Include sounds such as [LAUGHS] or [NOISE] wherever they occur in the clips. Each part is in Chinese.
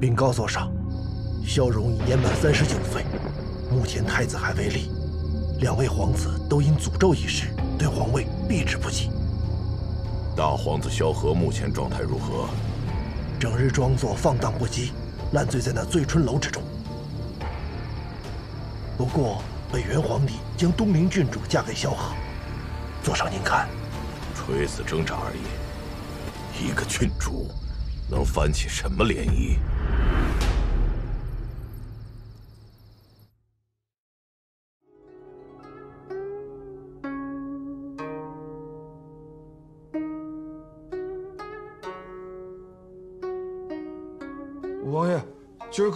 禀告座上，萧荣已年满三十九岁，目前太子还未立，两位皇子都因诅咒一事，对皇位避之不及。大皇子萧何目前状态如何？整日装作放荡不羁，烂醉在那醉春楼之中。不过北元皇帝将东陵郡主嫁给萧何，座上您看，垂死挣扎而已。一个郡主能翻起什么涟漪？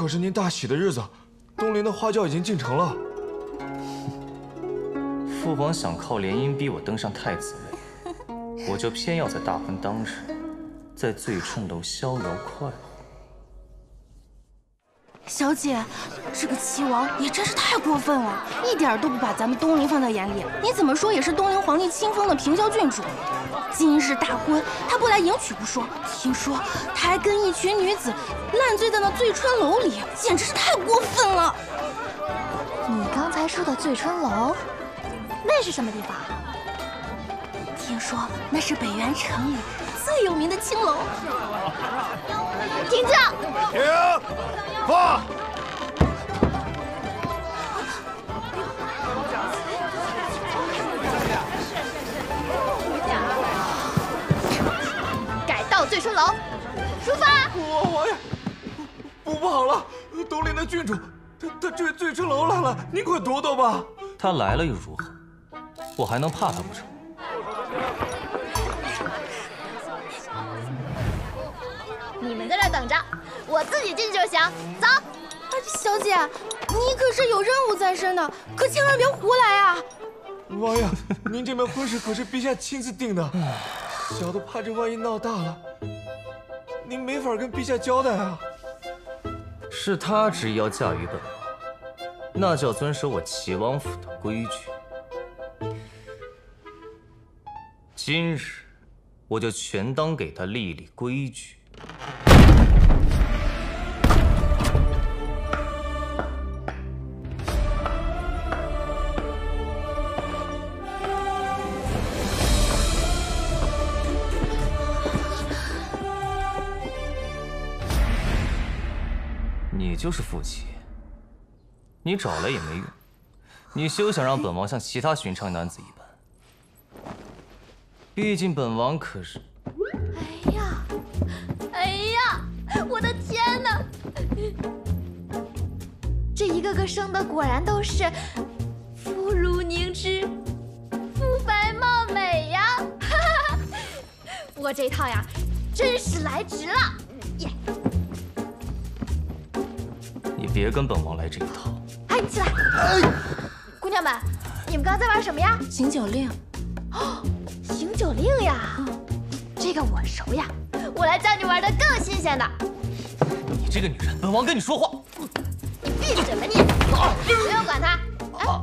可是您大喜的日子，东陵的花轿已经进城了。[LAUGHS] 父皇想靠联姻逼我登上太子位，我就偏要在大婚当日，在醉春楼逍遥快活。小姐，这个齐王也真是太过分了，一点都不把咱们东陵放在眼里。你怎么说也是东陵皇帝亲封的平萧郡主，今日大婚他不来迎娶不说，听说他还跟一群女子烂醉在那醉春楼里，简直是太过分了。你刚才说的醉春楼，那是什么地方？听说那是北元城里最有名的青楼。停驾！停！放！不不好了，东林的郡主，她她追醉春楼来了，您快躲躲吧。他来了又如何？我还能怕他不成？你们在这等着，我自己进去就行。走。小姐，你可是有任务在身的，可千万别胡来啊！王爷，您这门婚事可是陛下亲自定的，小的怕这万一闹大了，您没法跟陛下交代啊。是他执意要嫁于本王，那就要遵守我齐王府的规矩。今日我就全当给他立立规矩。你就是傅齐，你找来也没用，你休想让本王像其他寻常男子一般。毕竟本王可是……哎呀，哎呀，我的天哪！这一个个生的果然都是肤如凝脂，肤白貌美呀！[LAUGHS] 我这套呀，真是来值了！耶！你别跟本王来这一套。哎，你起来！姑娘们，你们刚刚在玩什么呀？行酒令。哦，行酒令呀，这个我熟呀。我来教你玩的更新鲜的。你这个女人，本王跟你说话。你闭嘴吧你！不用管他。哎，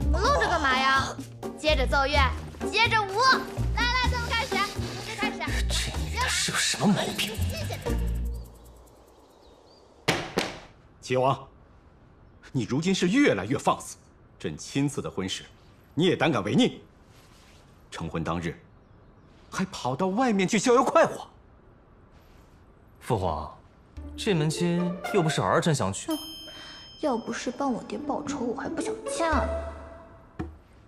你们愣着干嘛呀？接着奏乐，接着舞。来来，从开始，就开始。这女的是有什么毛病？齐王，你如今是越来越放肆。朕亲赐的婚事，你也胆敢违逆？成婚当日，还跑到外面去逍遥快活。父皇，这门亲又不是儿臣想娶，要不是帮我爹报仇，我还不想嫁呢。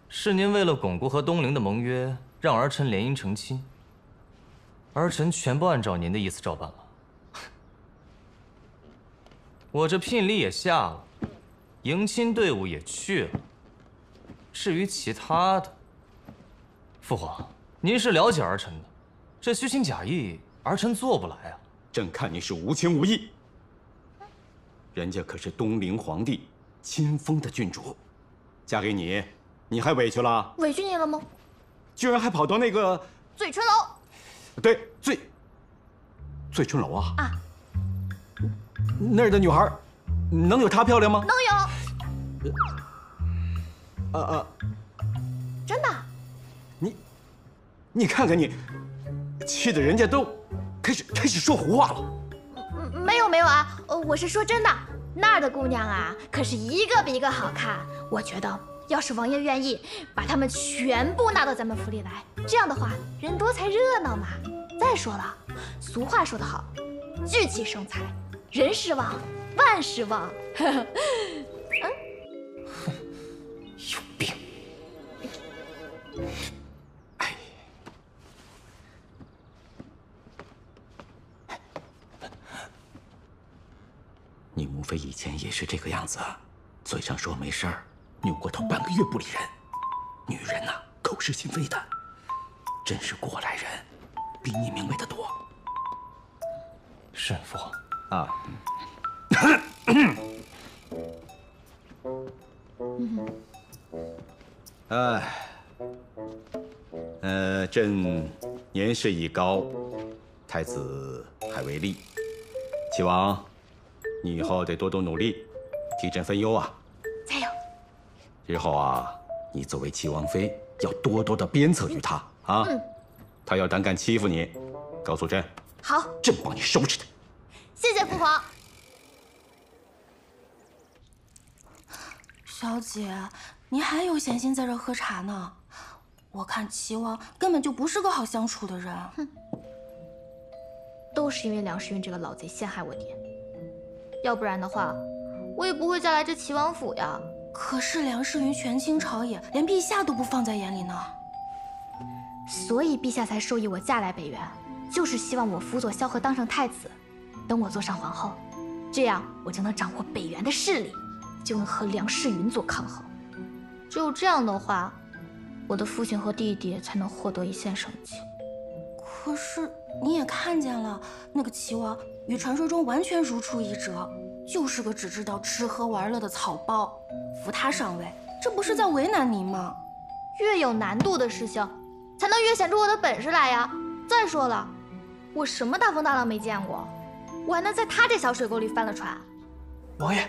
是您为了巩固和东陵的盟约，让儿臣联姻成亲。儿臣全部按照您的意思照办了。我这聘礼也下了，迎亲队伍也去了。至于其他的，父皇，您是了解儿臣的，这虚情假意，儿臣做不来啊。朕看你是无情无义。人家可是东陵皇帝亲封的郡主，嫁给你，你还委屈了？委屈你了吗？居然还跑到那个醉春楼。对，醉醉春楼啊！啊，那儿的女孩能有她漂亮吗？能有。啊啊！真的？你你看看你，气得人家都开始开始说胡话了。没有没有。啊，呃我是说真的，那儿的姑娘啊，可是一个比一个好看。我觉得，要是王爷愿意，把她们全部纳到咱们府里来，这样的话，人多才热闹嘛。再说了，俗话说得好，聚气生财，人失望，万事旺。[LAUGHS] 有病！你母妃以前也是这个样子，嘴上说没事儿，扭过头半个月不理人。女人呐、口是心非的，真是过来人，比你明白的多沈父，啊。[COUGHS] 哎，呃，朕年事已高，太子还未立，齐王，你以后得多多努力，替朕分忧啊。加油！日后啊，你作为齐王妃，要多多的鞭策于他啊。他要胆敢欺负你，告诉朕，好，朕帮你收拾他。谢谢父皇。小姐，您还有闲心在这喝茶呢？我看齐王根本就不是个好相处的人。哼都是因为梁世云这个老贼陷害我爹，要不然的话，我也不会再来这齐王府呀。可是梁世云权倾朝野，连陛下都不放在眼里呢。所以陛下才授意我嫁来北元，就是希望我辅佐萧何当上太子，等我坐上皇后，这样我就能掌握北元的势力，就能和梁世云做抗衡。只有这样的话，我的父亲和弟弟才能获得一线生机。可是你也看见了，那个齐王与传说中完全如出一辙，就是个只知道吃喝玩乐的草包。扶他上位，这不是在为难您吗？越有难度的事情，才能越显出我的本事来呀。再说了，我什么大风大浪没见过，我还能在他这小水沟里翻了船？王爷，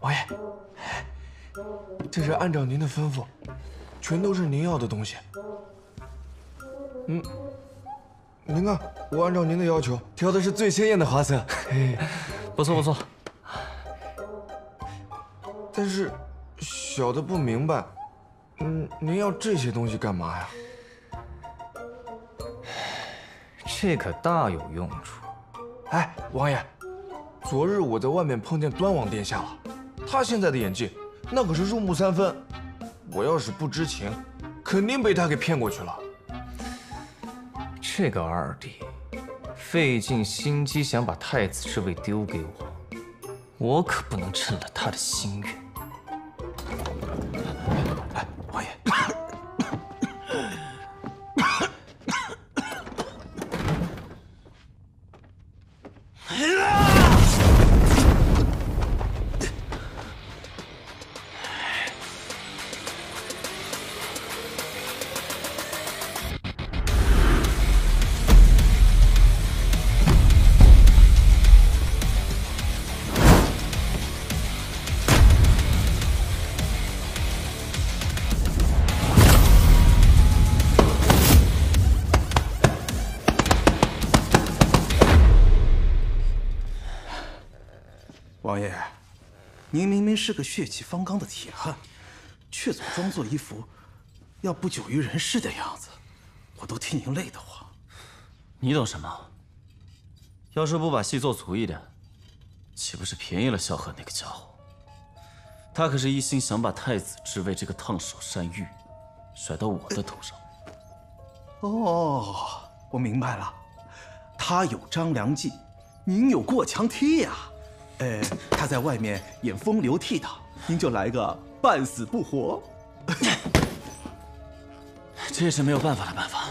王爷，这是按照您的吩咐，全都是您要的东西。嗯，您看，我按照您的要求挑的是最鲜艳的花色。不错不错。[LAUGHS] 但是小的不明白，嗯，您要这些东西干嘛呀？这可大有用处。哎，王爷，昨日我在外面碰见端王殿下了，他现在的演技那可是入木三分，我要是不知情，肯定被他给骗过去了。这个二弟，费尽心机想把太子之位丢给我，我可不能趁了他的心愿。哎，王爷，是个血气方刚的铁汉，却总装作一副要不久于人世的样子，我都替您累得慌。你懂什么？要是不把戏做足一点，岂不是便宜了萧何那个家伙？他可是一心想把太子之位这个烫手山芋甩到我的头上。哦，我明白了，他有张良计，您有过墙梯呀。呃，他在外面演风流倜傥，您就来个半死不活。这也是没有办法的办法。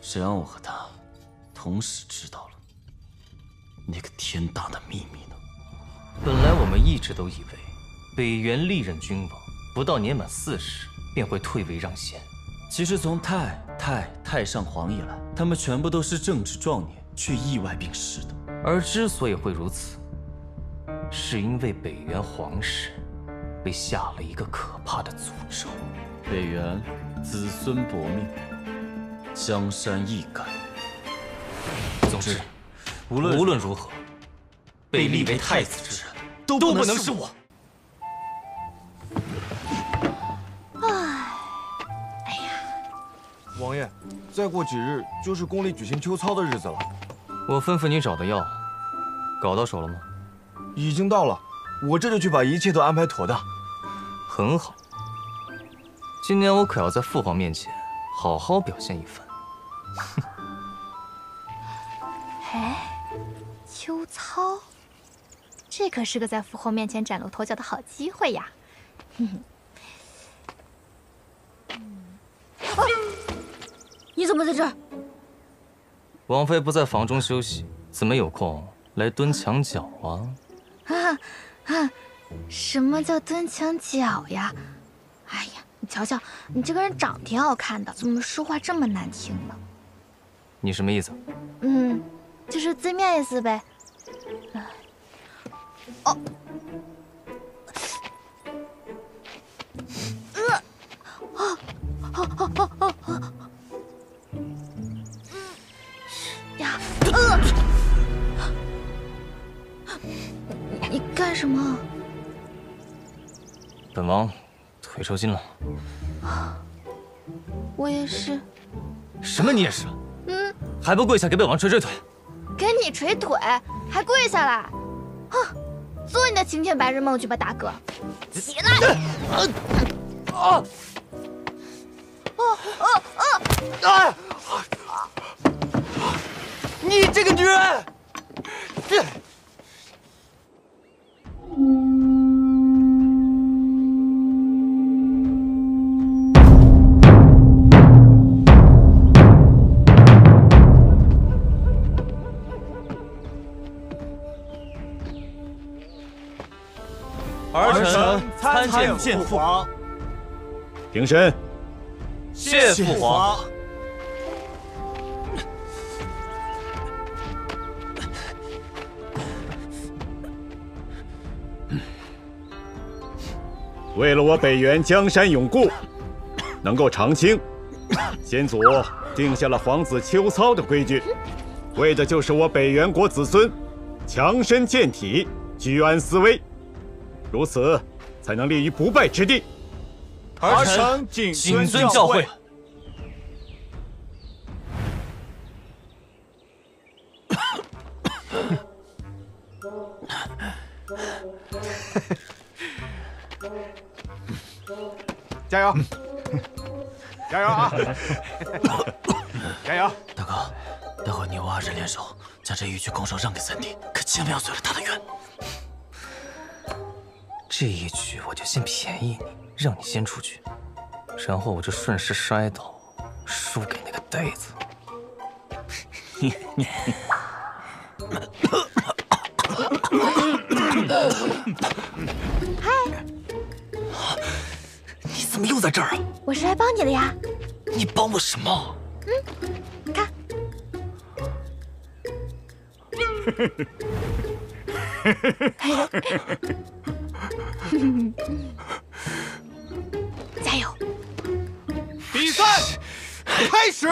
谁让我和他同时知道了那个天大的秘密呢？本来我们一直都以为，北元历任君王不到年满四十便会退位让贤。其实从太太太上皇以来，他们全部都是正值壮年却意外病逝的。而之所以会如此，是因为北元皇室被下了一个可怕的诅咒。北元子孙薄命，江山易改。总之，无论无论如何，被立为太子之人都不能是我。王爷，再过几日就是宫里举行秋操的日子了，我吩咐你找的药，搞到手了吗？已经到了，我这就去把一切都安排妥当。很好，今年我可要在父皇面前好好表现一番。[LAUGHS] 哎，秋操，这可是个在父皇面前崭露头角的好机会呀！哼 [LAUGHS] 哼。你怎么在这儿？王妃不在房中休息，怎么有空来蹲墙角啊？啊啊！什么叫蹲墙角呀？哎呀，你瞧瞧，你这个人长得挺好看的，怎么说话这么难听呢？你什么意思？嗯，就是字面意思呗。哦。呃。啊啊啊啊啊！呀！呃！你干什么？本王腿抽筋了。我也是。什么？你也是？嗯。还不跪下给本王捶捶腿？给你捶腿还跪下来？哼！做你的晴天白日梦去吧，大哥！起来！啊！啊啊啊！啊！你这个女人！这。儿臣参见父皇。平身。谢父皇。为了我北元江山永固，能够长青，先祖定下了皇子秋操的规矩，为的就是我北元国子孙强身健体，居安思危，如此才能立于不败之地。儿臣谨遵教诲。将这玉具拱手让给三弟，可千万要随了他的愿。这一局我就先便宜你，让你先出去，然后我就顺势摔倒，输给那个呆子。嗨，你怎么又在这儿啊？我是来帮你的呀。你帮我什么？嗯，看。[LAUGHS] 加油！比赛开始。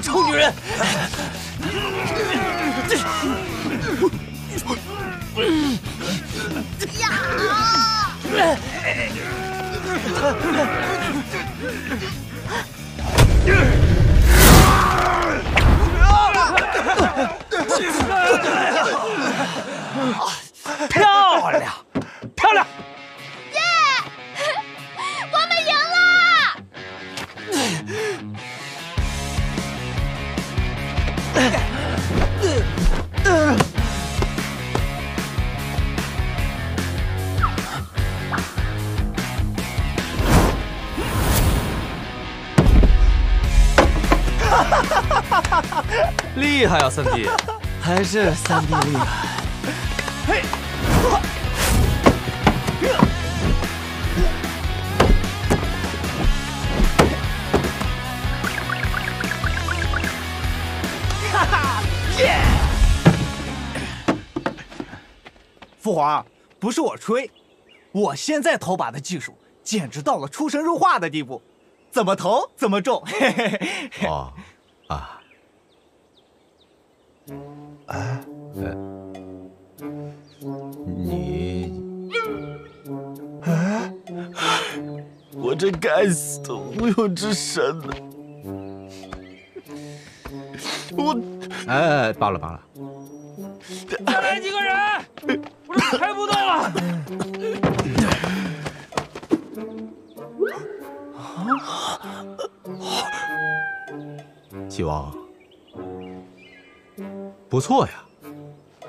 臭女人！三弟厉害嘿哈哈耶父皇不是我吹我现在投靶的技术简直到了出神入化的地步怎么投怎么中嘿嘿嘿。[LAUGHS] 哦啊。哎，你，哎，我这该死的无用之神呢！我，哎，罢了罢了，再来几个人，我这抬不动了。齐王，不错呀，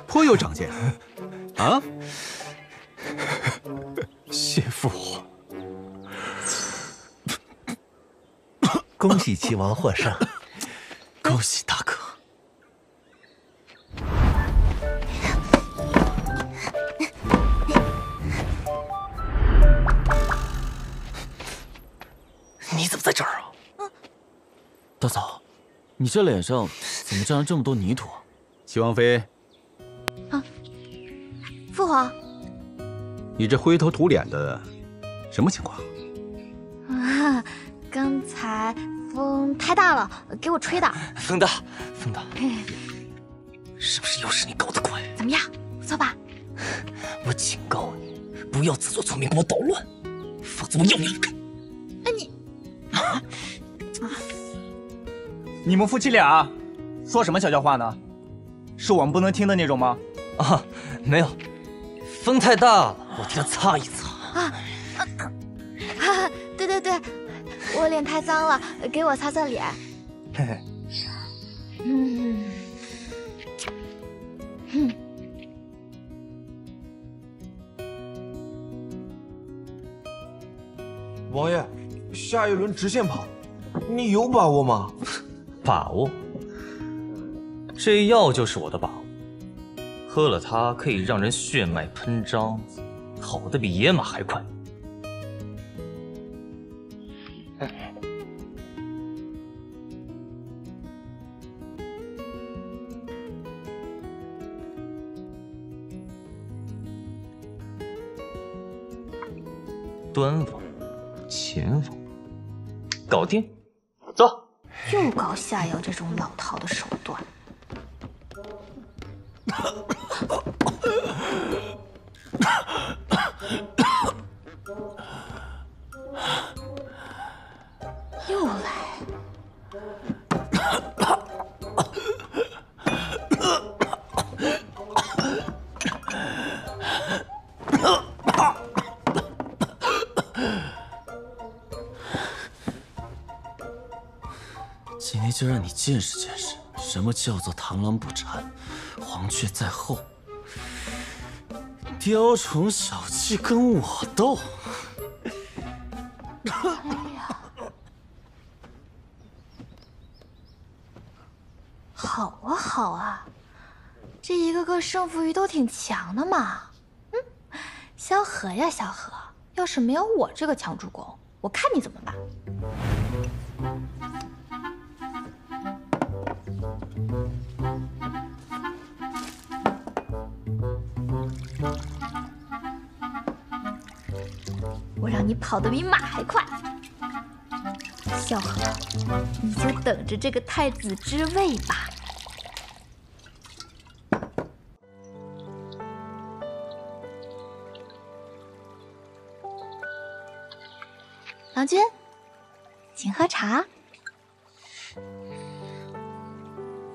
颇有长进 [LAUGHS] 啊！谢父皇，[LAUGHS] 恭喜齐王获胜，恭喜大哥。你怎么在这儿啊？大嫂，你这脸上怎么沾了这么多泥土？齐王妃，啊父皇，你这灰头土脸的，什么情况？啊，刚才风太大了，给我吹的。[LAUGHS] 风大，风大，是不是又是你搞的鬼？怎么样，不错吧？我警告你，不要自作聪明给我捣乱，否则我要你？哎你，[LAUGHS] 你们夫妻俩说什么悄悄话呢？是我们不能听的那种吗？啊，没有，风太大了，我替他擦一擦。啊，啊，对对对，我脸太脏了，给我擦擦脸。嘿嘿，嗯，哼，王爷，下一轮直线跑，你有把握吗？把握？这药就是我的把握，喝了它可以让人血脉喷张，跑得比野马还快。见识见识，什么叫做螳螂捕蝉，黄雀在后。雕虫小技跟我斗，好啊好啊，这一个个胜负欲都挺强的嘛。嗯，萧何呀萧何，要是没有我这个强助攻，我看你怎么办。跑得比马还快，小何，你就等着这个太子之位吧。郎君，请喝茶。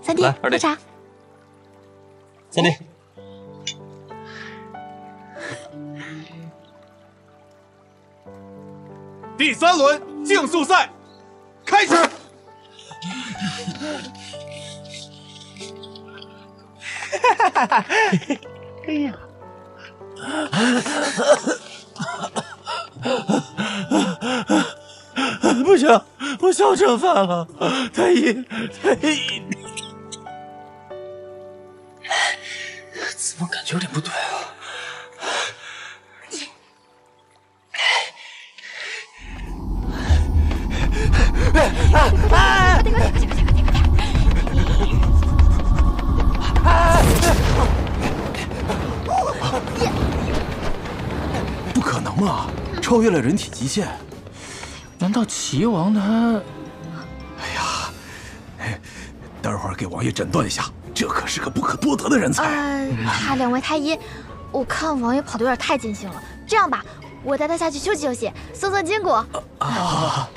三弟，喝茶。三弟，第三轮竞速赛开始。哎呀，不行，我小惩罚了，太医，太医，[LAUGHS] 怎么感觉有点不对啊？超越了人体极限。难道齐王他？哎呀，待会儿给王爷诊断一下，这可是个不可多得的人才。两位太医，我看王爷跑得有点太尽兴了。这样吧，我带他下去休息休息，松松筋骨。啊！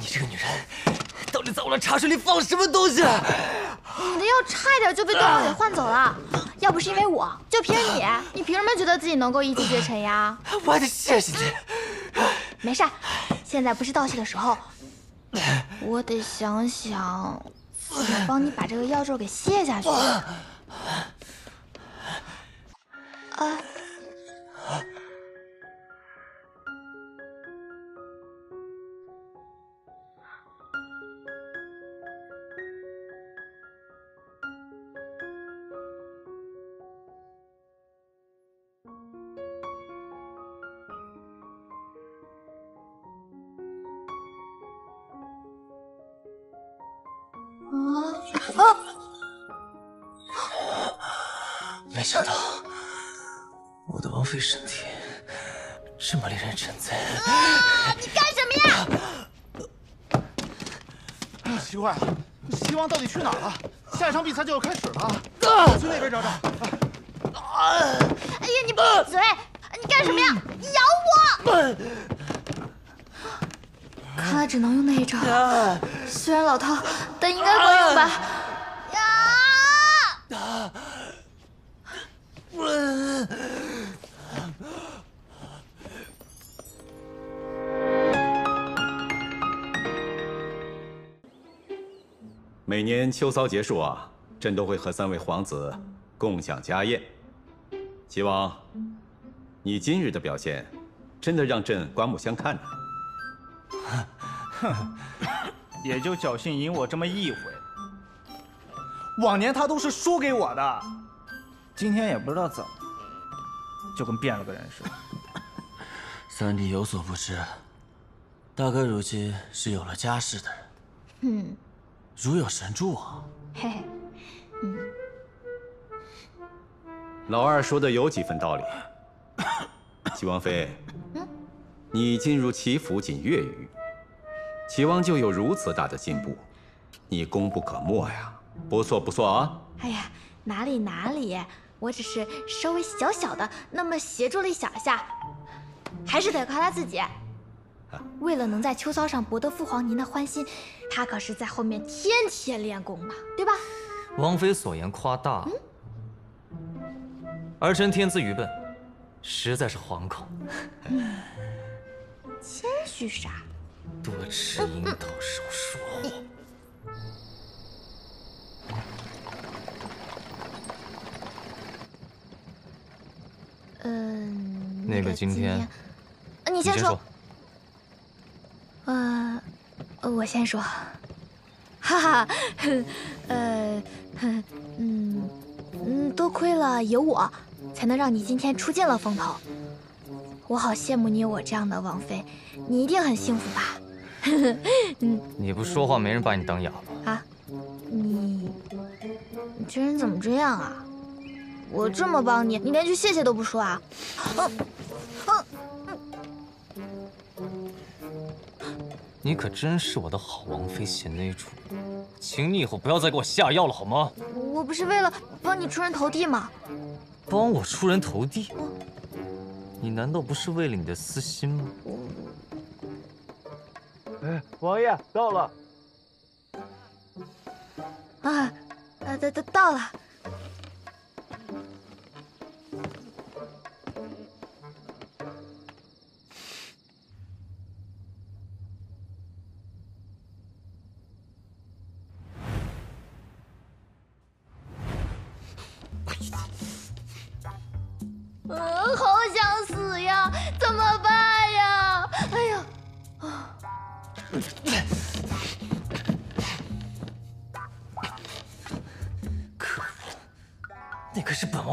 你这个女人，到底在我的茶水里放什么东西？你的药差一点就被段浩给换走了，要不是因为我，就凭你，你凭什么觉得自己能够一骑绝尘呀？我还得谢谢你。没事，现在不是道谢的时候，我得想想怎么帮你把这个药咒给卸下去。啊。啊！呀？奇怪了，齐王到底去哪儿了？下一场比赛就要开始了，去那边找找。哎呀，你闭嘴！你干什么呀？你咬我！看来只能用那一招，虽然老套，但应该管用吧？每年秋骚结束啊，朕都会和三位皇子共享家宴。齐王，你今日的表现，真的让朕刮目相看呢。哼，[LAUGHS] 也就侥幸赢我这么一回。往年他都是输给我的，今天也不知道怎么，就跟变了个人似的。三弟有所不知，大哥如今是有了家室的人。嗯，如有神助啊。嘿嘿，嗯。老二说的有几分道理。齐王妃，嗯，你进入齐府仅月余。齐王就有如此大的进步，你功不可没呀！不错不错啊！哎呀，哪里哪里，我只是稍微小小的那么协助了一小下，还是得夸他自己。为了能在秋骚上博得父皇您的欢心，他可是在后面天天练功呢，对吧？王妃所言夸大，儿臣天资愚笨，实在是惶恐。谦虚啥？多吃樱桃少说话。嗯，那个今天，你先说。呃，我先说。哈哈，[LAUGHS] 呃，嗯嗯，多亏了有我，才能让你今天出尽了风头。我好羡慕你有我这样的王妃，你一定很幸福吧？[LAUGHS] 嗯，你不说话，没人把你当哑巴啊！你，你这人怎么这样啊？我这么帮你，你连句谢谢都不说啊？你可真是我的好王妃贤内助，请你以后不要再给我下药了，好吗？我不是为了帮你出人头地吗？帮我出人头地？你难道不是为了你的私心吗？哎，王爷到了。啊，呃，到到到了。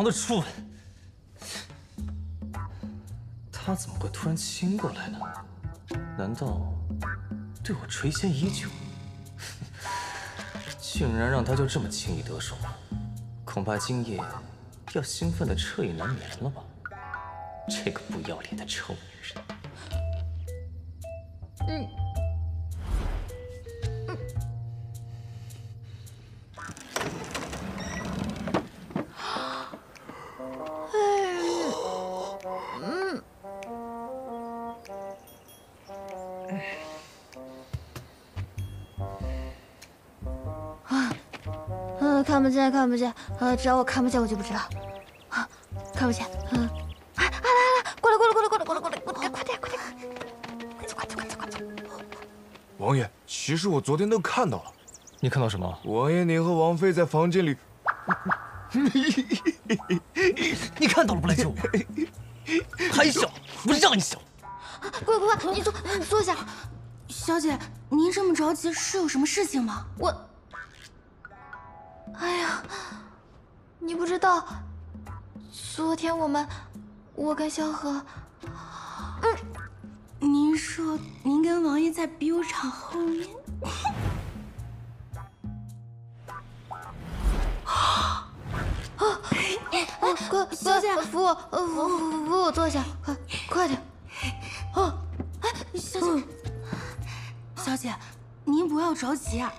的初吻，他怎么会突然亲过来呢？难道对我垂涎已久？[LAUGHS] 竟然让他就这么轻易得手了？恐怕今夜要兴奋的彻夜难眠了吧？这个不要脸的臭女人！嗯。嗯，看不见，看不见，呃，只要我看不见，我就不知道。啊，看不见，嗯，啊啊来来，过来过来过来过来过来过来过来，快点快点，快走快走快走快走！王爷，其实我昨天都看到了。你看到什么？王爷，你和王妃在房间里。[LAUGHS] 你看到了不来救我？还笑，不让你小。乖乖乖，你坐，你坐下。小姐，您这么着急是有什么事情吗？我，哎呀，你不知道，昨天我们，我跟萧何，嗯，您说您跟王爷在比武场后面？啊啊！哥，小姐，扶我，扶扶我坐下，快快点！啊，哎，小姐，小姐，您不要着急啊。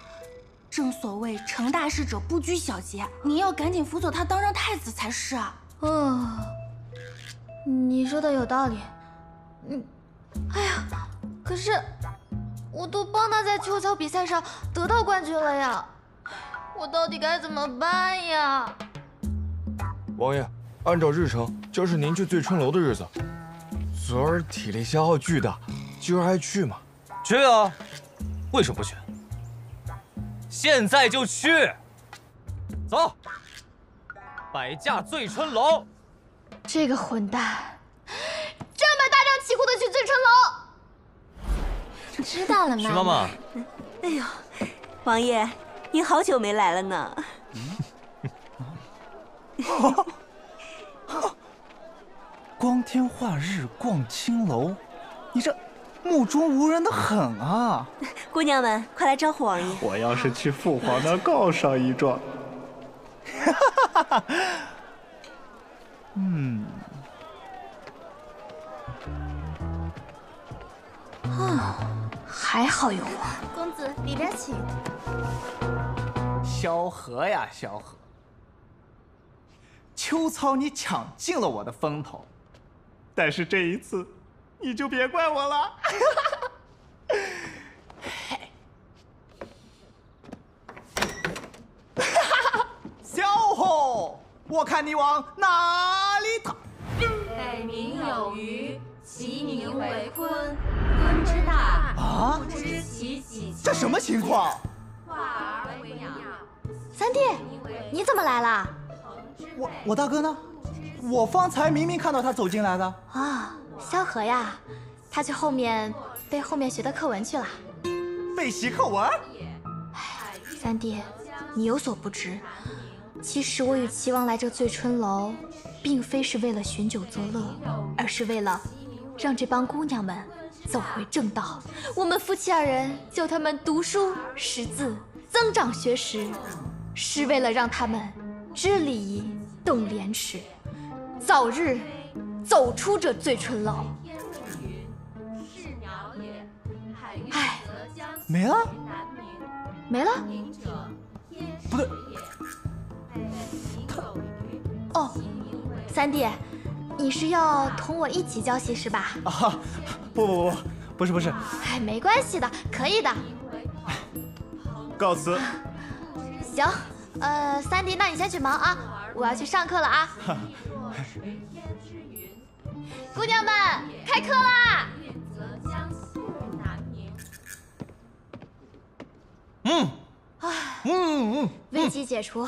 正所谓成大事者不拘小节，你要赶紧辅佐他当上太子才是啊。嗯，你说的有道理。嗯，哎呀，可是我都帮他在秋操比赛上得到冠军了呀，我到底该怎么办呀？王爷，按照日程，今儿是您去醉春楼的日子。昨儿体力消耗巨大，今儿还去吗？去啊！为什么不去？现在就去！走，摆驾醉春楼。这个混蛋，这么大张旗鼓的去醉春楼，知道了吗？徐妈妈，哎呦，王爷，您好久没来了呢。[LAUGHS] 光天化日逛青楼，你这目中无人的很啊！姑娘们，快来招呼王爷。我要是去父皇那告上一状，嗯，啊，还好有我。公子里边请。萧何呀，萧何，秋操你抢尽了我的风头。但是这一次，你就别怪我了。[LAUGHS] 小红，我看你往哪里逃？北冥有鱼，其名为鲲。鲲之大，啊，不知其几。这什么情况？化而为鸟。三弟，你怎么来了？我我大哥呢？我方才明明看到他走进来的啊，萧何呀，他去后面背后面学的课文去了。背习课文？哎，三弟，你有所不知，其实我与齐王来这醉春楼，并非是为了寻酒作乐，而是为了让这帮姑娘们走回正道。我们夫妻二人教他们读书识字，增长学识，是为了让他们知礼仪，懂廉耻。早日走出这醉春楼。哎，没了，没了。不对，他哦，三弟，你是要同我一起教戏是吧？啊，不不不，不是不是。哎，没关系的，可以的。告辞。行，呃，三弟，那你先去忙啊，我要去上课了啊。[LAUGHS] 姑娘们，开课啦！嗯，唉，嗯嗯，危机解除，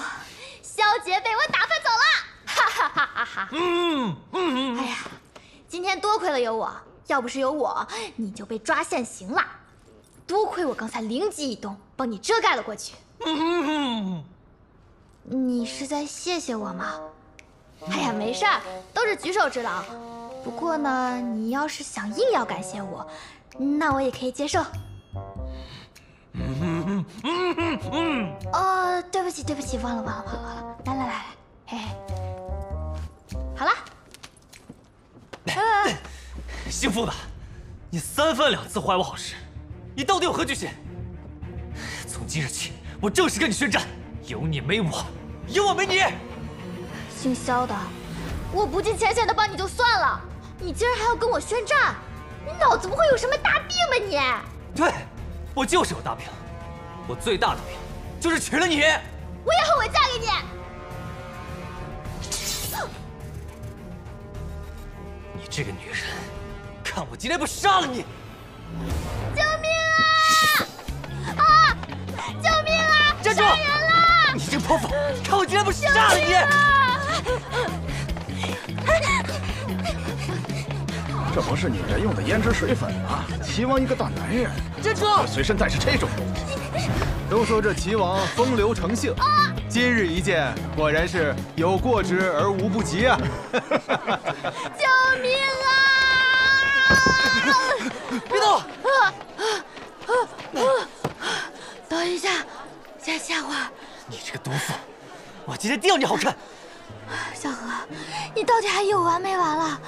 萧杰被我打发走了，哈哈哈哈哈！嗯嗯，哎呀，今天多亏了有我，要不是有我，你就被抓现行了。多亏我刚才灵机一动，帮你遮盖了过去。嗯你是在谢谢我吗？哎呀，没事儿，都是举手之劳。不过呢，你要是想硬要感谢我，那我也可以接受。嗯嗯嗯。哦，对不起对不起，忘了忘了忘了忘了。来来来，嘿嘿，好了。姓傅的，你三番两次坏我好事，你到底有何居心？从今日起，我正式跟你宣战，有你没我，有我没你。姓肖的，我不计前嫌的帮你就算了，你竟然还要跟我宣战，你脑子不会有什么大病吧你？对，我就是有大病，我最大的病就是娶了你。我也后悔嫁给你。你这个女人，看我今天不杀了你！救命啊！啊！救命啊！站住！杀人了！你这个泼妇，看我今天不杀了你！这不是女人用的胭脂水粉吗？齐王一个大男人，站住！随身带着这种东西。都说这齐王风流成性，今日一见，果然是有过之而无不及啊！[LAUGHS] 救命啊！[LAUGHS] 别动！等一下，先歇会儿。你这个毒妇，我今天定要你好看！小何，你到底还有完没完了？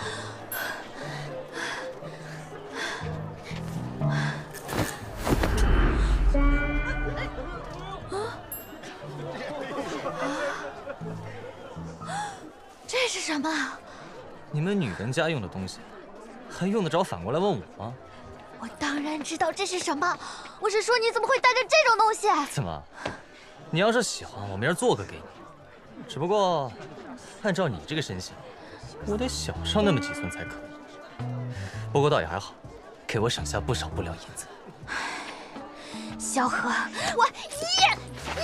这是什么？你们女人家用的东西，还用得着反过来问我吗？我当然知道这是什么，我是说你怎么会带着这种东西？怎么？你要是喜欢，我明儿做个给你。只不过，按照你这个身形，我得小上那么几寸才可以。不过倒也还好，给我省下不少不了银子。萧何，我你你。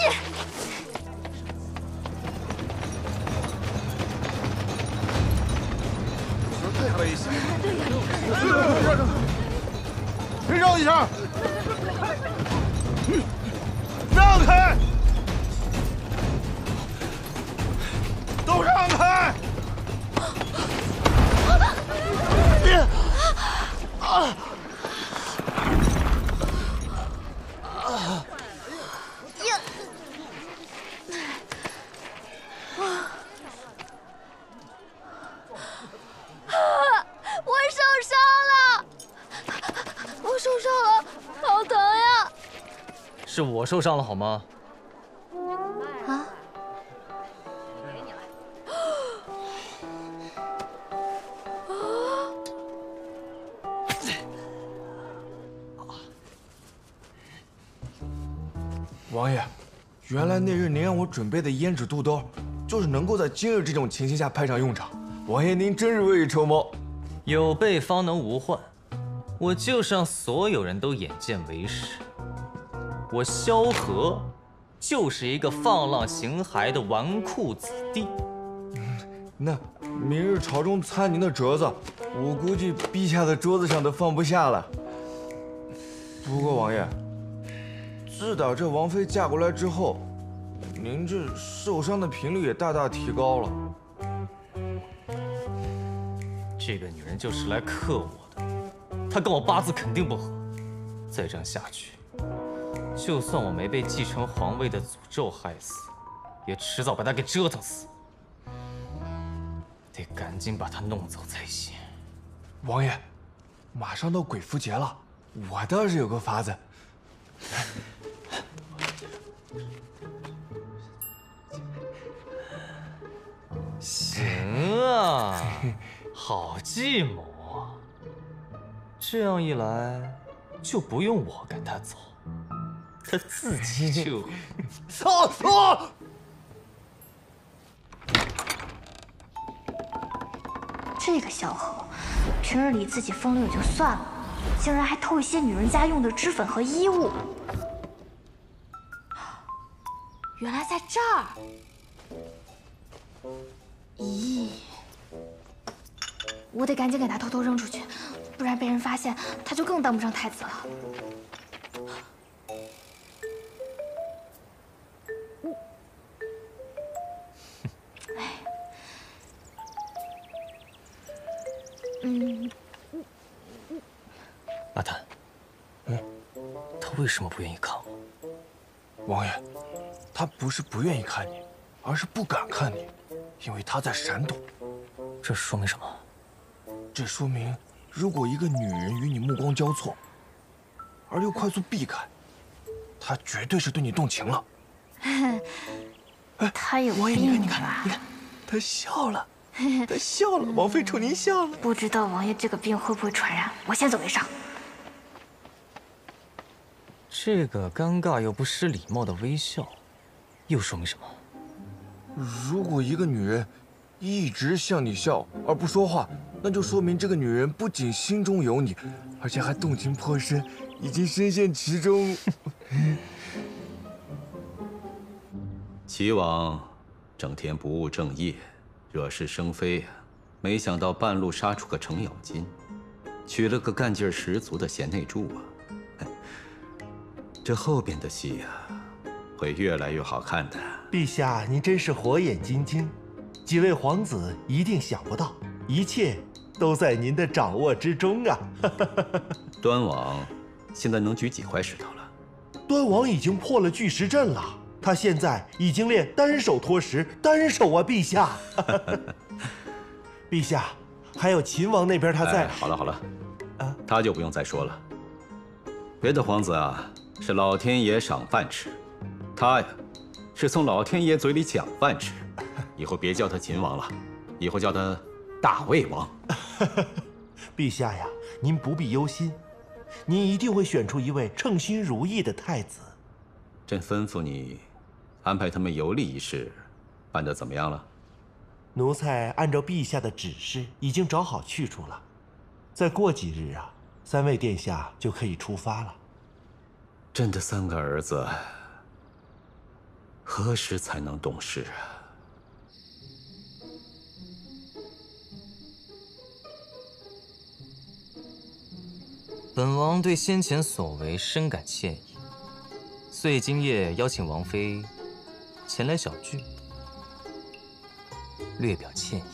太危险！别绕一下，让开！都让开！啊！呀！啊！我受伤了，我受伤了，好疼呀！是我受伤了好吗？王爷，原来那日您让我准备的胭脂肚兜，就是能够在今日这种情形下派上用场。王爷，您真是未雨绸缪。有备方能无患，我就是让所有人都眼见为实。我萧何，就是一个放浪形骸的纨绔子弟。那明日朝中参您的折子，我估计陛下的桌子上都放不下了。不过王爷，自打这王妃嫁过来之后，您这受伤的频率也大大提高了。这个女人就是来克我的，她跟我八字肯定不合。再这样下去，就算我没被继承皇位的诅咒害死，也迟早把她给折腾死。得赶紧把她弄走才行。王爷，马上到鬼符节了，我倒是有个法子。行啊，好计谋啊！这样一来，就不用我跟他走，他自己就…… [LAUGHS] 啊啊！这个萧何，平日里自己风流也就算了，竟然还偷一些女人家用的脂粉和衣物。原来在这儿！咦，我得赶紧给他偷偷扔出去，不然被人发现，他就更当不上太子了。哎，嗯，阿谭，嗯，他为什么不愿意看我？王爷，他不是不愿意看你，而是不敢看你，因为他在闪躲。这说明什么？这说明，如果一个女人与你目光交错，而又快速避开，她绝对是对你动情了。[LAUGHS] 他有王爷，你看，病你看，吧？你看，他笑了，[LAUGHS] 他笑了，王妃冲您笑了。不知道王爷这个病会不会传染？我先走为上。这个尴尬又不失礼貌的微笑，又说明什么？如果一个女人一直向你笑而不说话，那就说明这个女人不仅心中有你，而且还动情颇深，已经深陷其中。[LAUGHS] 齐王整天不务正业，惹是生非呀，没想到半路杀出个程咬金，娶了个干劲儿十足的贤内助啊！[LAUGHS] 这后边的戏呀，会越来越好看的。陛下，您真是火眼金睛，几位皇子一定想不到，一切都在您的掌握之中啊！[LAUGHS] 端王现在能举几块石头了？端王已经破了巨石阵了，他现在已经练单手托石，单手啊，陛下！[LAUGHS] 陛下，还有秦王那边他在。哎好了好了，啊，他就不用再说了。别的皇子啊，是老天爷赏饭吃，他呀，是从老天爷嘴里抢饭吃。以后别叫他秦王了，以后叫他大魏王。[LAUGHS] 陛下呀，您不必忧心，您一定会选出一位称心如意的太子。朕吩咐你，安排他们游历一事，办得怎么样了？奴才按照陛下的指示，已经找好去处了。再过几日啊，三位殿下就可以出发了。朕的三个儿子，何时才能懂事啊？本王对先前所为深感歉意，所以今夜邀请王妃前来小聚，略表歉意。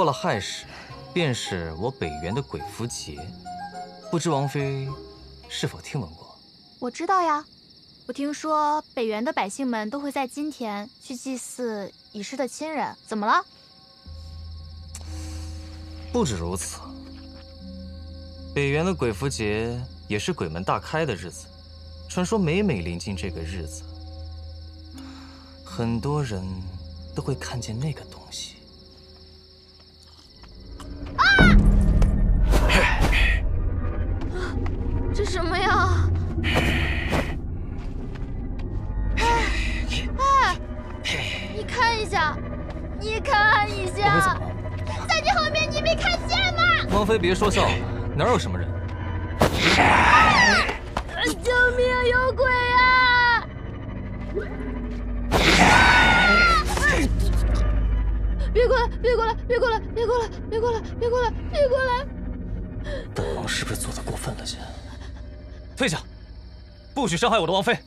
过了亥时，便是我北元的鬼符节，不知王妃是否听闻过？我知道呀，我听说北元的百姓们都会在今天去祭祀已逝的亲人，怎么了？不止如此，北元的鬼符节也是鬼门大开的日子。传说每每临近这个日子，很多人都会看见那个东王妃别说笑了，哪有什么人？救命！有鬼啊！别过来！别过来！别过来！别过来！别过来！别过来！别过来！本王是不是做的过分了些？退下，不许伤害我的王妃！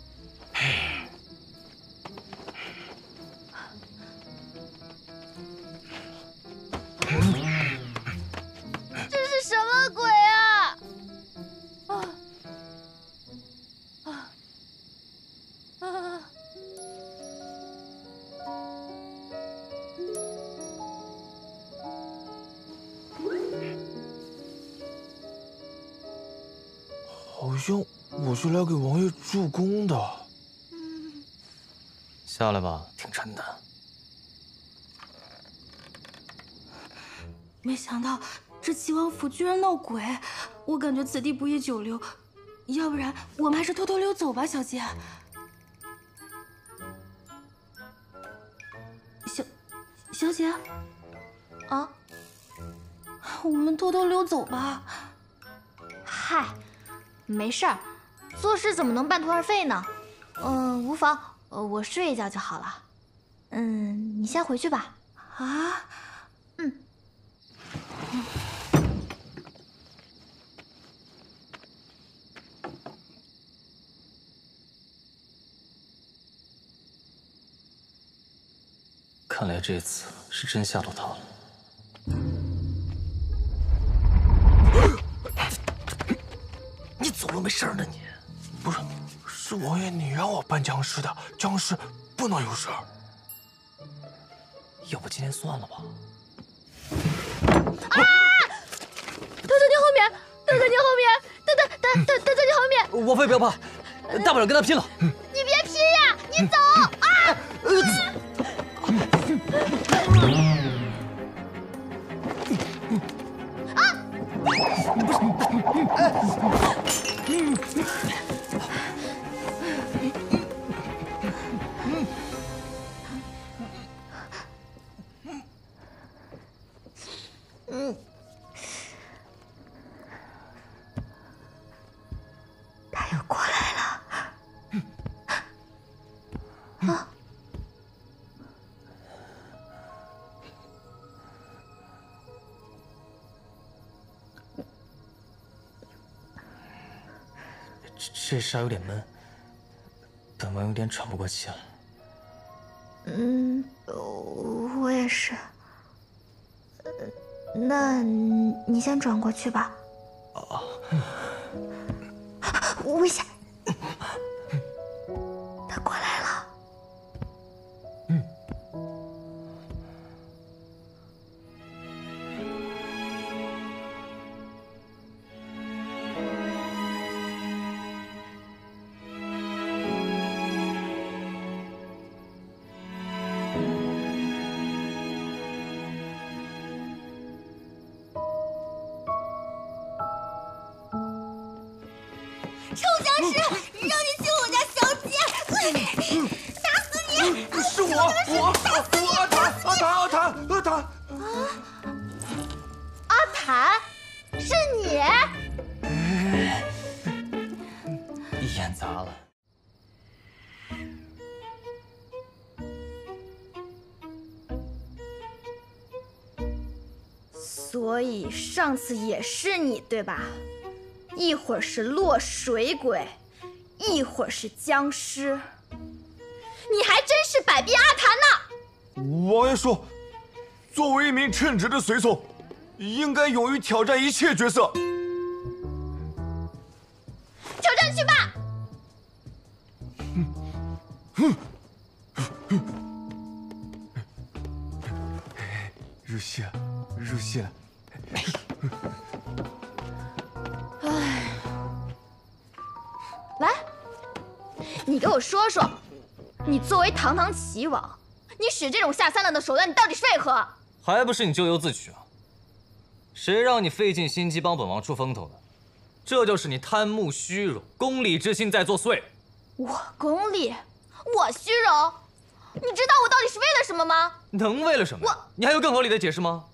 下来吧，挺沉的。没想到这齐王府居然闹鬼，我感觉此地不宜久留，要不然我们还是偷偷溜走吧，小姐。小小姐，啊，我们偷偷溜走吧。嗨，没事儿，做事怎么能半途而废呢？嗯，无妨，我睡一觉就好了，嗯，你先回去吧。啊，嗯。看来这次是真吓到他了。你走路没声呢，你不是。是王爷你让我扮僵尸的，僵尸不能有事儿。要不今天算了吧？啊！他在你后面，他在你后面，他他他他他在你后面。王妃不要怕，大不了跟他拼了。你别拼呀，你走沙有点闷，本王有点喘不过气了。嗯，我也是。那你先转过去吧。上次也是你对吧？一会儿是落水鬼，一会儿是僵尸，你还真是百变阿谭呢！王爷说，作为一名称职的随从，应该勇于挑战一切角色。齐王，你使这种下三滥的手段，你到底是为何？还不是你咎由自取啊！谁让你费尽心机帮本王出风头的？这就是你贪慕虚荣、功利之心在作祟。我功利，我虚荣，你知道我到底是为了什么吗？能为了什么？我你还有更合理的解释吗？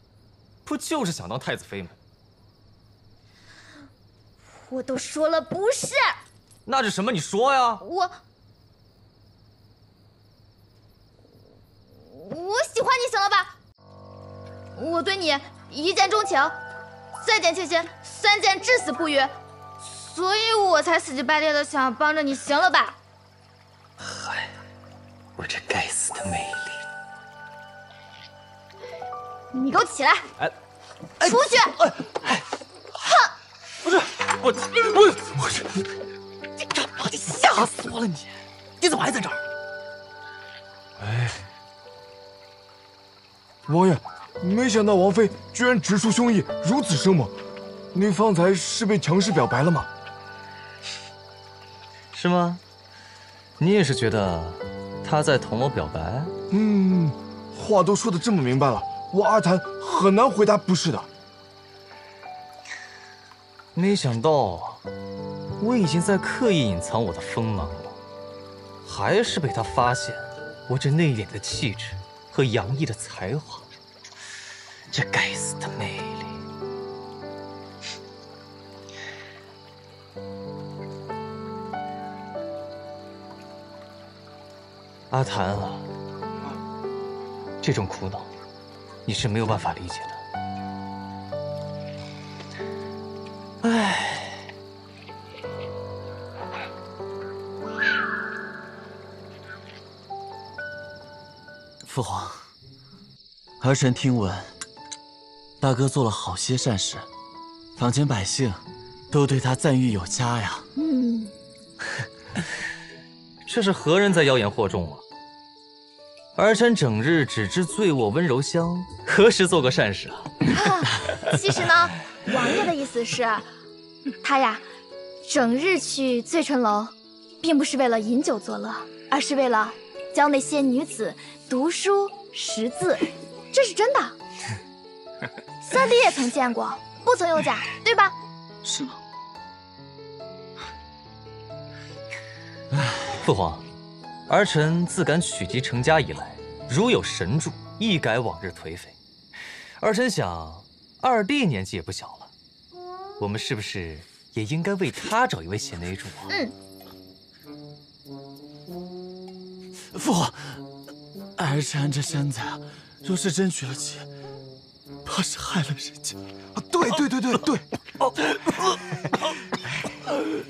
不就是想当太子妃吗？我都说了不是，那是什么？你说呀！我我喜欢你，行了吧？我对你一见钟情，再见倾心，三见至死不渝，所以我才死乞白赖的想要帮着你，行了吧？嗨我这该死的魅力！你给我起来！哎，出去！哎哼！不是我，我我是你干嘛？你吓死我了！你你怎么还在这儿？哎，王爷，没想到王妃居然直抒胸臆，如此生猛。您方才是被强势表白了吗？是吗？你也是觉得他在同我表白？嗯，话都说的这么明白了，我阿谭很难回答不是的。没想到我已经在刻意隐藏我的锋芒了，还是被他发现我这内敛的气质和杨毅的才华。这该死的魅力！阿谭啊，这种苦恼你是没有办法理解的。儿臣听闻，大哥做了好些善事，坊间百姓都对他赞誉有加呀。嗯，[LAUGHS] 这是何人在妖言惑众啊？儿臣整日只知醉卧温柔乡，何时做过善事啊？[LAUGHS] 其实呢，王爷的意思是，他呀，整日去醉春楼，并不是为了饮酒作乐，而是为了教那些女子读书识字，这是真的。[LAUGHS] 三弟也曾见过，不曾有假，对吧？是吗？父皇，儿臣自敢娶妻成家以来，如有神助，一改往日颓废。儿臣想，二弟年纪也不小了，我们是不是也应该为他找一位贤内助啊？嗯。父皇，儿臣这身子啊，若是真娶了妻，怕是害了人家。对对对对对，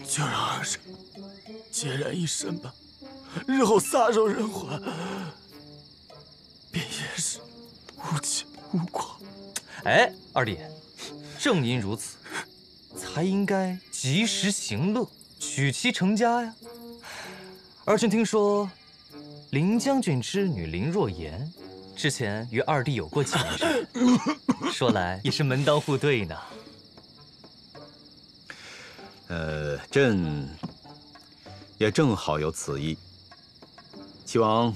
就让儿臣孑然一身吧，日后撒手人寰，便也是无牵无挂。哎，二弟，正因如此，才应该及时行乐，娶妻成家呀。儿臣听说，林将军之女林若言，之前与二弟有过几面之缘，[LAUGHS] 说来也是门当户对呢。呃，朕也正好有此意。齐王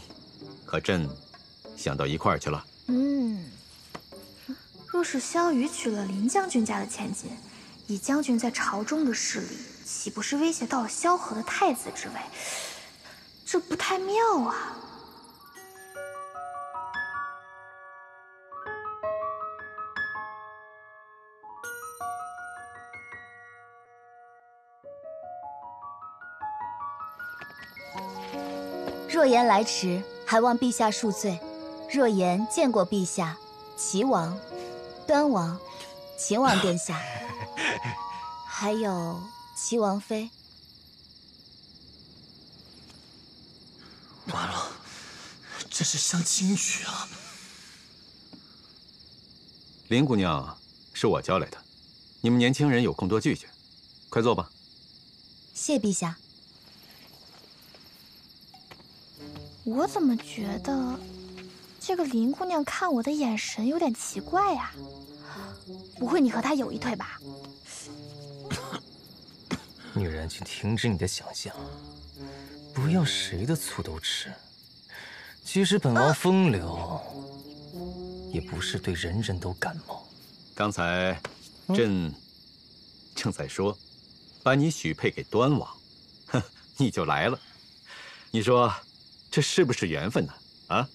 和朕想到一块儿去了。嗯，若是萧雨娶了林将军家的千金，以将军在朝中的势力，岂不是威胁到了萧何的太子之位？这不太妙啊！若言来迟，还望陛下恕罪。若言见过陛下、齐王、端王、秦王殿下，[LAUGHS] 还有齐王妃。完了，这是相亲局啊！林姑娘是我叫来的，你们年轻人有空多聚聚，快坐吧。谢陛下。我怎么觉得这个林姑娘看我的眼神有点奇怪呀？不会你和她有一腿吧？[COUGHS] 女人，请停止你的想象，不要谁的醋都吃。即使本王风流，也不是对人人都感冒。刚才朕正在说，把你许配给端王，哼，你就来了。你说这是不是缘分呢？啊？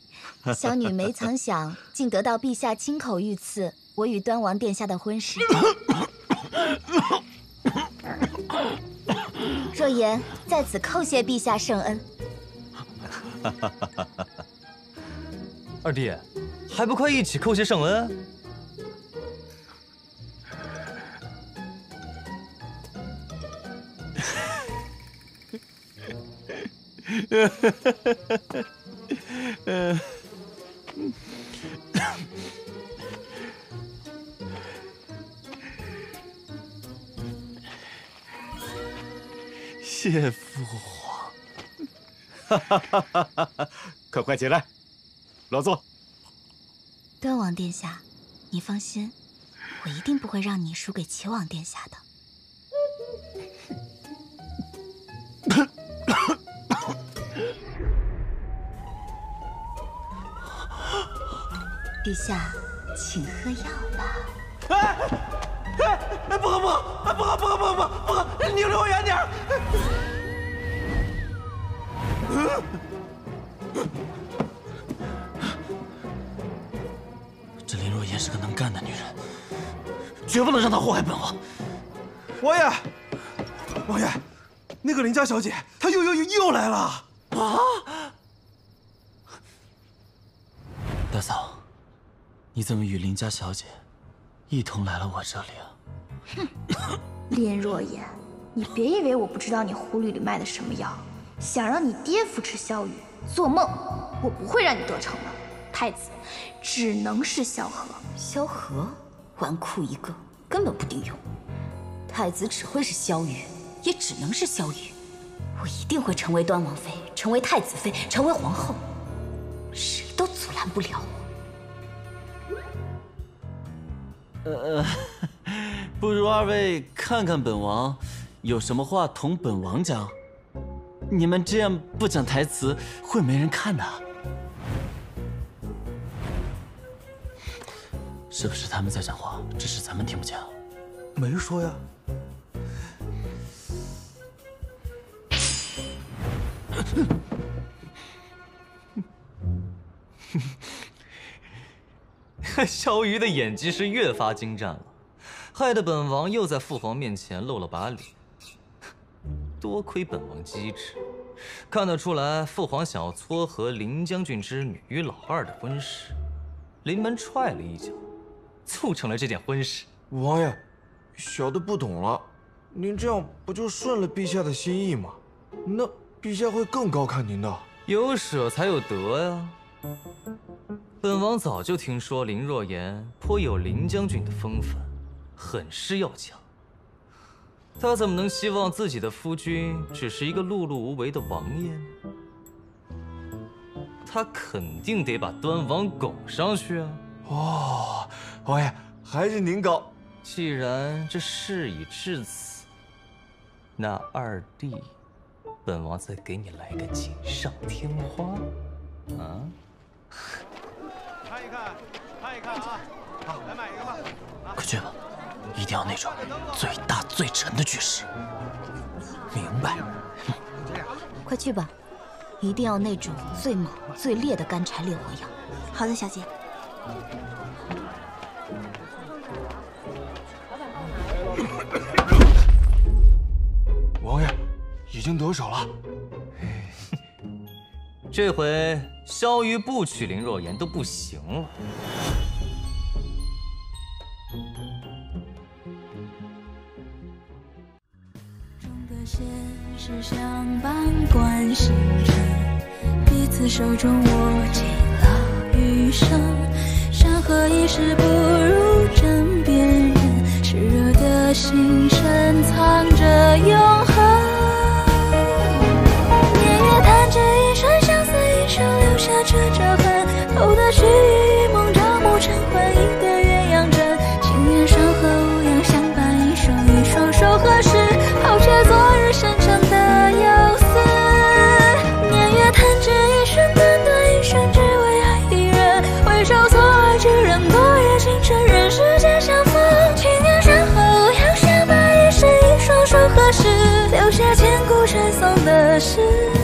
[LAUGHS] 小女没曾想，竟得到陛下亲口御赐我与端王殿下的婚事。[LAUGHS] 若言在此叩谢陛下圣恩。二弟，还不快一起叩谢圣恩？谢父皇。[LAUGHS] 快快起来，落座。端王殿下，你放心，我一定不会让你输给齐王殿下的。陛下，请喝药吧。哎哎，不喝不喝，不喝不喝不喝不喝不喝，你离我远点。这林若言是个能干的女人，绝不能让她祸害本王。王爷，王爷，那个林家小姐，她又又又又来了啊！大嫂，你怎么与林家小姐一同来了我这里啊？哼，林若言，你别以为我不知道你葫芦里卖的什么药，想让你爹扶持萧雨，做梦！我不会让你得逞的。太子，只能是萧何。萧何，纨绔一个，根本不顶用。太子只会是萧雨，也只能是萧雨。我一定会成为端王妃，成为太子妃，成为皇后，谁都阻拦不了我。呃，[LAUGHS] 不如二位看看本王，有什么话同本王讲。你们这样不讲台词，会没人看的。是不是他们在讲话，只是咱们听不见？没说呀。[LAUGHS] 萧瑜的演技是越发精湛了，害得本王又在父皇面前露了把脸。多亏本王机智，看得出来父皇想要撮合林将军之女与老二的婚事，临门踹了一脚，促成了这件婚事。王爷，小的不懂了，您这样不就顺了陛下的心意吗？那陛下会更高看您的。有舍才有得呀。本王早就听说林若言颇有林将军的风范，很是要强。他怎么能希望自己的夫君只是一个碌碌无为的王爷呢？他肯定得把端王拱上去啊！哦，王爷还是您高。既然这事已至此，那二弟，本王再给你来个锦上添花，啊？看一看，看一看啊！好，来买一个吧。快去吧。一定要那种最大最沉的巨石。明白。快去吧，一定要那种最猛最烈的干柴烈火药。好的，小姐。王爷，已经得手了。[LAUGHS] 这回萧瑜不娶林若言都不行了。是相伴观星辰，彼此手中握紧了余生。山河一世不的事